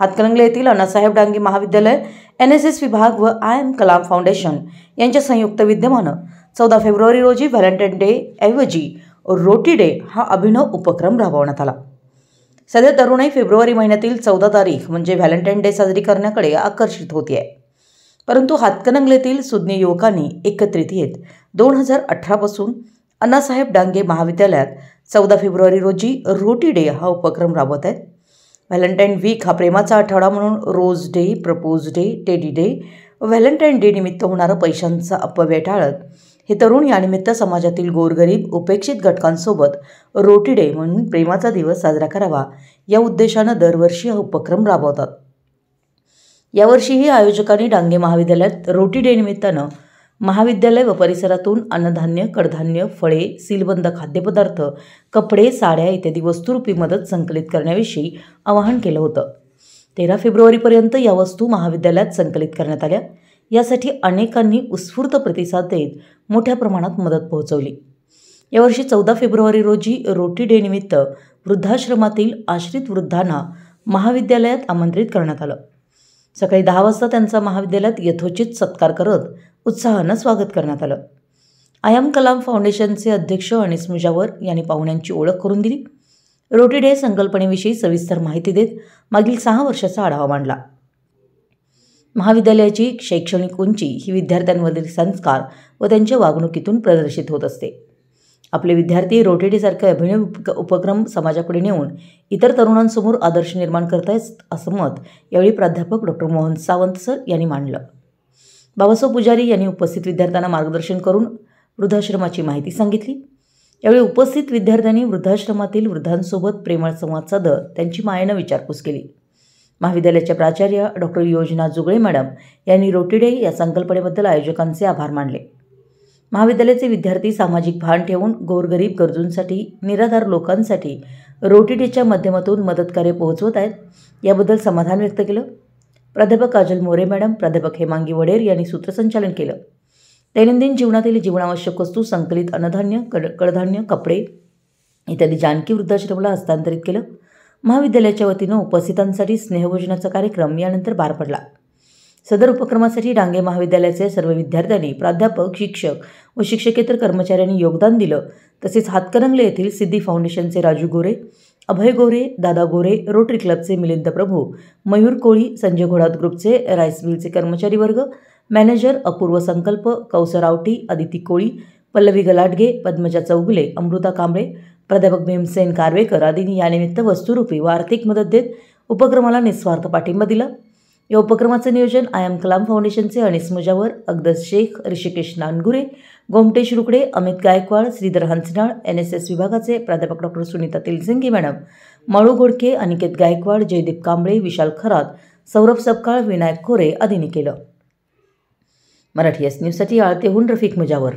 हातकणंगले येथील अण्णासाहेब डांगे महाविद्यालय N S S विभाग व आय एम कलाम फाउंडेशन यांच्या संयुक्त विद्यमानं चौदा फेब्रुवारी रोजी व्हॅलेंटाईन डे ऐवजी रोटी डे हा अभिनव उपक्रम राबवण्यात आला. सध्या तरुणाई फेब्रुवारी महिन्यातील चौदा तारीख म्हणजे व्हॅलेंटाईन डे साजरी करण्याकडे आकर्षित होती आहे परंतु हातकणंगलेतील सुज्ञ युवकांनी एकत्रित येत दोन हजार अठरापासून अण्णासाहेब डांगे महाविद्यालयात चौदा फेब्रुवारी रोजी रोटी डे हा उपक्रम राबवत आहेत. व्हॅलेंटाईन वीक हा प्रेमाचा आठवडा म्हणून rose day propose day teddy day Valentine day निमित्त होणारा पैशांचा अपव्यय टाळत हे तरुण यानिमित्त समाजातील गोरगरीब उपेक्षित घटकांसोबत रोटी डे म्हणून प्रेमाचा दिवस साजरा करावा या उद्देशानं दरवर्षी हा उपक्रम राबवतात. यावर्षीही आयोजकांनी डांगे महाविद्यालयात रोटी डे निमित्तानं महाविद्यालय व परिसरातून अन्नधान्य कडधान्य फळे सीलबंद खाद्यपदार्थ कपडे साड्या इत्यादी वस्तूरूपी मदत संकलित करण्याविषयी आवाहन केलं होतं. तेरा फेब्रुवारीपर्यंत या वस्तू महाविद्यालयात संकलित करण्यात आल्या. यासाठी अनेकांनी उत्स्फूर्त प्रतिसाद देत मोठ्या प्रमाणात मदत पोहोचवली. यावर्षी चौदा फेब्रुवारी रोजी रोटी डेनिमित्त वृद्धाश्रमातील आश्रित वृद्धांना महाविद्यालयात आमंत्रित करण्यात आलं. सकाळी दहा वाजता त्यांचा महाविद्यालयात यथोचित सत्कार करत उत्साहानं स्वागत करण्यात आलं. आयम कलाम फाउंडेशनचे अध्यक्ष अनिस मुजावर यांनी पाहुण्यांची ओळख करून दिली. रोटी डे संकल्पनेविषयी सविस्तर माहिती देत मागील सहा वर्षाचा आढावा मांडला. महाविद्यालयाची शैक्षणिक उंची ही विद्यार्थ्यांमधील संस्कार व त्यांच्या वागणुकीतून प्रदर्शित होत असते. आपले विद्यार्थी रोटेडीसारखे अभिनव उपक्रम समाजापुढे नेऊन इतर तरुणांसमोर आदर्श निर्माण करतायत असं मत यावेळी प्राध्यापक डॉक्टर मोहन सावंत सर यांनी मांडलं. बाबासाहेब पुजारी यांनी उपस्थित विद्यार्थ्यांना मार्गदर्शन करून वृद्धाश्रमाची माहिती सांगितली. यावेळी उपस्थित विद्यार्थ्यांनी वृद्धाश्रमातील वृद्धांसोबत प्रेमळ संवाद साधत त्यांची मायेनं विचारपूस केली. महाविद्यालयाच्या प्राचार्य डॉक्टर योजना जुगळे मॅडम यांनी रोटीडे या संकल्पनेबद्दल आयोजकांचे आभार मानले. महाविद्यालयाचे विद्यार्थी सामाजिक भान ठेवून गोरगरीब गरजूंसाठी निराधार लोकांसाठी रोटीडेच्या माध्यमातून मदतकार्य पोहोचवत आहेत याबद्दल समाधान व्यक्त केलं. प्राध्यापक काजल मोरे मॅडम प्राध्यापक हेमांगी वडेर यांनी सूत्रसंचालन केलं. दैनंदिन जीवनातील जीवनावश्यक वस्तू संकलित अन्नधान्य कड कडधान्य कपडे इत्यादी जानकी वृद्धाश्रमला हस्तांतरित केलं. महाविद्यालयाच्या वतीनं उपस्थितांसाठी स्नेहभोजनाचा कार्यक्रम यानंतर पार पडला. सदर उपक्रमासाठी डांगे महाविद्यालयाचे सर्व विद्यार्थ्यांनी प्राध्यापक शिक्षक व शिक्षकेतर कर्मचाऱ्यांनी योगदान दिलं. तसेच हातकरंगले येथील सिद्धी फाउंडेशनचे राजू गोरे अभय गोरे दादा गोरे रोटरी क्लबचे मिलिंद प्रभू मयूर कोळी संजय घोडात ग्रुपचे राईस मिलचे कर्मचारी वर्ग मॅनेजर अपूर्व संकल्प कौसर आवटी अदिती कोळी पल्लवी गलाटगे पद्मजा चौगुले अमृता कांबळे प्राध्यापक भीमसेन कारवेकर आदींनी यानिमित्त वस्तुरूपी व आर्थिक मदत देत उपक्रमाला निस्वार्थ पाठिंबा दिला. या उपक्रमाचं नियोजन आय एम कलाम फाउंडेशनचे Anis Mujawar Agadas Shaikh Hrishikesh Nangure Gomtesh Rukade Amit Gaikwad Shridhar Hansnal N S S विभागाचे प्राध्यापक डॉक्टर सुनीता तेलसिंगी मॅडम माळू घोडके अनिकेत गायकवाड जयदीप कांबळे विशाल खरात सौरभ सपकाळ विनायक खोरे आदींनी केलं. मराठी एस न्यूजसाठी आळतेहून रफिक मुजावर.